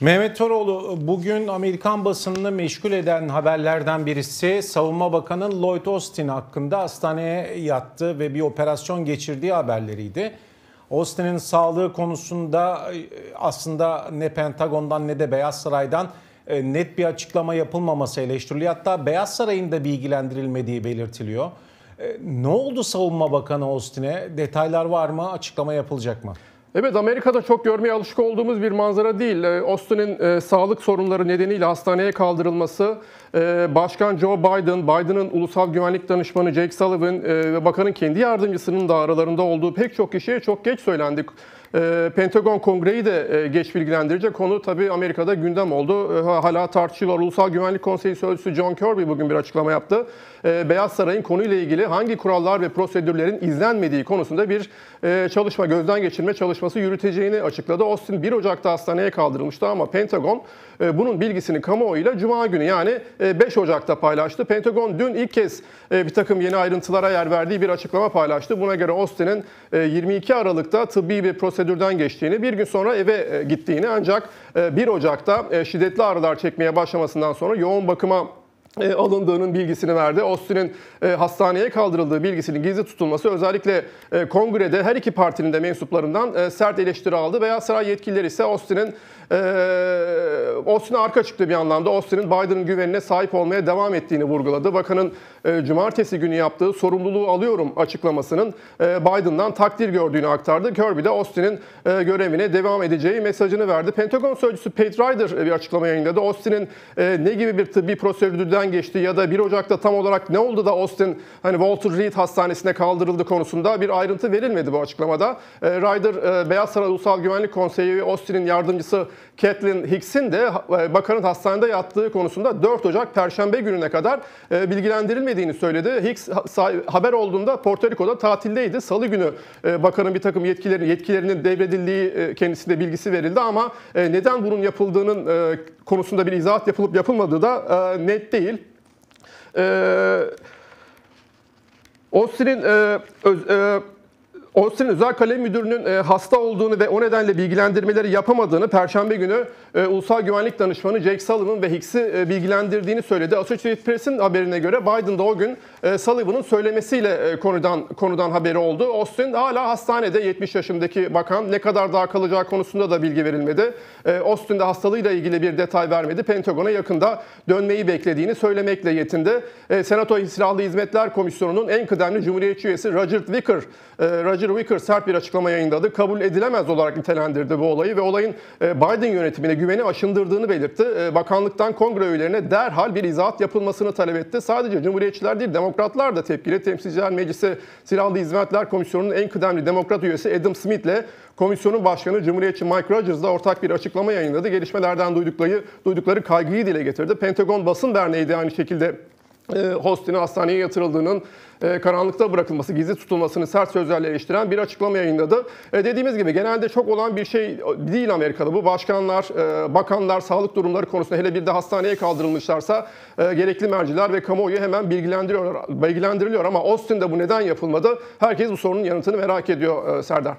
Mehmet Toroğlu bugün Amerikan basınını meşgul eden haberlerden birisi Savunma Bakanı Lloyd Austin hakkında hastaneye yattı ve bir operasyon geçirdiği haberleriydi. Austin'in sağlığı konusunda e, aslında ne Pentagon'dan ne de Beyaz Saray'dan e, net bir açıklama yapılmaması eleştiriliyor. Hatta Beyaz Saray'ın da bilgilendirilmediği belirtiliyor. E, Ne oldu Savunma Bakanı Austin'e? Detaylar var mı? Açıklama yapılacak mı? Evet Amerika'da çok görmeye alışık olduğumuz bir manzara değil. Ee, Austin'in e, sağlık sorunları nedeniyle hastaneye kaldırılması, e, Başkan Joe Biden, Biden'ın ulusal güvenlik danışmanı Jake Sullivan e, ve bakanın kendi yardımcısının da aralarında olduğu pek çok kişiye çok geç söylendi. E, Pentagon Kongre'yi de e, geç bilgilendirecek konu tabii Amerika'da gündem oldu. E, Hala tartışılıyor. Ulusal Güvenlik Konseyi Sözcüsü John Kirby bugün bir açıklama yaptı. E, Beyaz Saray'ın konuyla ilgili hangi kurallar ve prosedürlerin izlenmediği konusunda bir e, çalışma, gözden geçirme çalışması yürüteceğini açıkladı. Austin 1 Ocak'ta hastaneye kaldırılmıştı ama Pentagon e, bunun bilgisini kamuoyuyla Cuma günü yani e, 5 Ocak'ta paylaştı. Pentagon dün ilk kez bir takım yeni ayrıntılara yer verdiği bir açıklama paylaştı. Buna göre Austin'in e, 22 Aralık'ta tıbbi bir prosedürden geçtiğini, bir gün sonra eve e, gittiğini. Ancak e, 1 Ocak'ta e, şiddetli ağrılar çekmeye başlamasından sonra yoğun bakıma e, alındığının bilgisini verdi. Austin'in e, hastaneye kaldırıldığı bilgisinin gizli tutulması özellikle e, kongrede her iki partinin de mensuplarından e, sert eleştiri aldı. Beyaz Saray yetkilileri ise Austin'in e, Austin'e arka çıktı bir anlamda. Austin'in Biden'ın güvenine sahip olmaya devam ettiğini vurguladı. Bakanın e, cumartesi günü yaptığı sorumluluğu alıyorum açıklamasının e, Biden'dan takdir gördüğünü aktardı. Kirby de Austin'in e, görevine devam edeceği mesajını verdi. Pentagon sözcüsü Pete Ryder e, bir açıklama yayınladı. Austin'in e, ne gibi bir tıbbi prosedürden geçti ya da 1 Ocak'ta tam olarak ne oldu da Austin hani Walter Reed Hastanesi'ne kaldırıldı konusunda bir ayrıntı verilmedi bu açıklamada. E, Ryder, e, Beyaz Saray Ulusal Güvenlik Konseyi ve Austin'in yardımcısı Kathleen Hicks'in de e, bakanın hastanede yattığı konusunda 4 Ocak Perşembe gününe kadar e, bilgilendirilmediğini söyledi. Hicks ha- haber olduğunda Porto Rico'da tatildeydi. Salı günü e, bakanın bir takım yetkileri, yetkilerinin devredildiği e, kendisine bilgisi verildi ama e, neden bunun yapıldığının e, konusunda bir izahat yapılıp yapılmadığı da e, net değil. Austin'in e, öz- e, Austin Özel Kalem Müdürü'nün e, hasta olduğunu ve o nedenle bilgilendirmeleri yapamadığını Perşembe günü e, Ulusal Güvenlik Danışmanı Jake Sullivan ve Hicks'i e, bilgilendirdiğini söyledi. Associated Press'in haberine göre Biden da o gün Sullivan'ın söylemesiyle konudan konudan haberi oldu. Austin hala hastanede 70 yaşındaki bakan ne kadar daha kalacağı konusunda da bilgi verilmedi. Austin de hastalığıyla ilgili bir detay vermedi. Pentagon'a yakında dönmeyi beklediğini söylemekle yetindi. Senato Silahlı Hizmetler Komisyonu'nun en kıdemli Cumhuriyetçi üyesi Roger Wicker, e, Roger Wicker sert bir açıklama yayınladı. Kabul edilemez olarak nitelendirdi bu olayı ve olayın e, Biden yönetimine güveni aşındırdığını belirtti. E, Bakanlıktan kongre üyelerine derhal bir izahat yapılmasını talep etti. Sadece Cumhuriyetçiler değil, Demokratlar da tepkili. Temsilciler Meclisi Silahlı Hizmetler Komisyonu'nun en kıdemli Demokrat üyesi Adam Smith ile Komisyonun Başkanı Cumhuriyetçi Mike Rogers da ortak bir açıklama yayınladı. Gelişmelerden duydukları, duydukları kaygıyı dile getirdi. Pentagon Basın Derneği de aynı şekilde e, Hostin'in hastaneye yatırıldığının e, karanlıkta bırakılması, gizli tutulmasını sert sözlerle eleştiren bir açıklama yayınladı. E, dediğimiz gibi genelde çok olan bir şey değil Amerika'da bu. Başkanlar, e, bakanlar sağlık durumları konusunda hele bir de hastaneye kaldırılmışlarsa gerekli merciler ve kamuoyu hemen bilgilendiriyor, bilgilendiriliyor. Ama Austin'de bu neden yapılmadı? Herkes bu sorunun yanıtını merak ediyor Serdar.